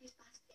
okay pasta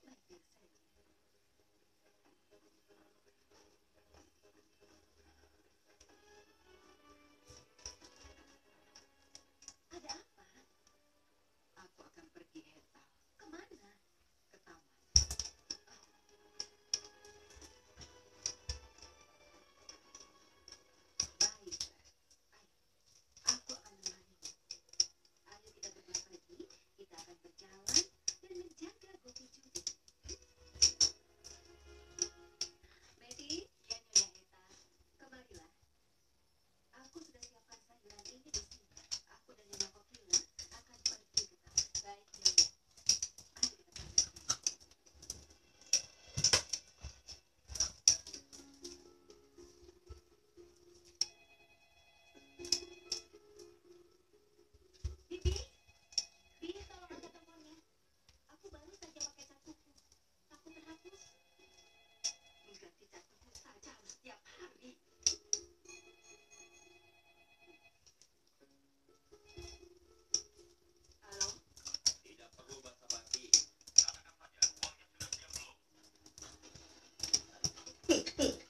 Tick, tick.